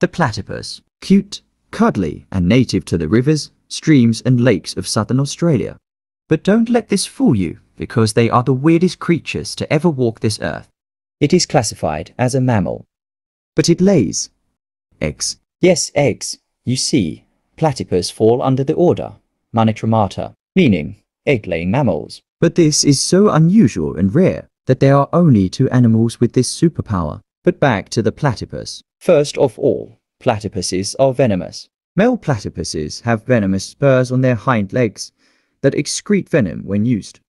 The platypus, cute, cuddly, and native to the rivers, streams, and lakes of southern Australia. But don't let this fool you, because they are the weirdest creatures to ever walk this earth. It is classified as a mammal. But it lays eggs. Yes, eggs. You see, platypus fall under the order Monotremata, meaning egg-laying mammals. But this is so unusual and rare that there are only two animals with this superpower. But back to the platypus. First of all, platypuses are venomous. Male platypuses have venomous spurs on their hind legs that excrete venom when used.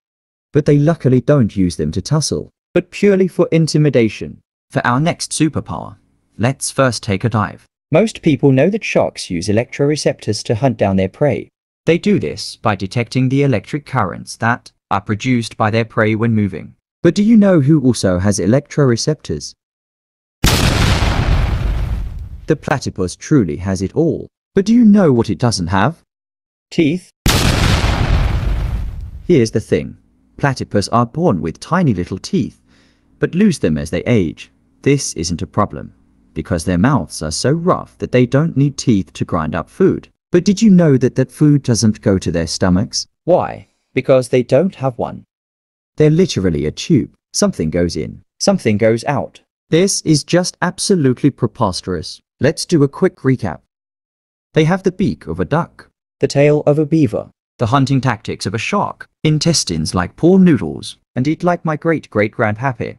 But they luckily don't use them to tussle, but purely for intimidation. For our next superpower, let's first take a dive. Most people know that sharks use electroreceptors to hunt down their prey. They do this by detecting the electric currents that are produced by their prey when moving. But do you know who also has electroreceptors? The platypus truly has it all. But do you know what it doesn't have? Teeth. Here's the thing. Platypus are born with tiny little teeth, but lose them as they age. This isn't a problem, because their mouths are so rough that they don't need teeth to grind up food. But did you know that that food doesn't go to their stomachs? Why? Because they don't have one. They're literally a tube. Something goes in, something goes out. This is just absolutely preposterous. Let's do a quick recap. They have the beak of a duck, the tail of a beaver, the hunting tactics of a shark, intestines like pool noodles, and eat like my great-great-grandpappy.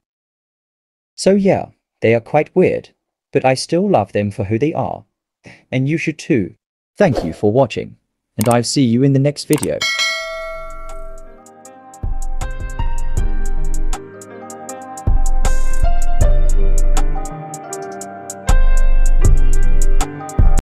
So yeah, they are quite weird, but I still love them for who they are. And you should too. Thank you for watching, and I'll see you in the next video.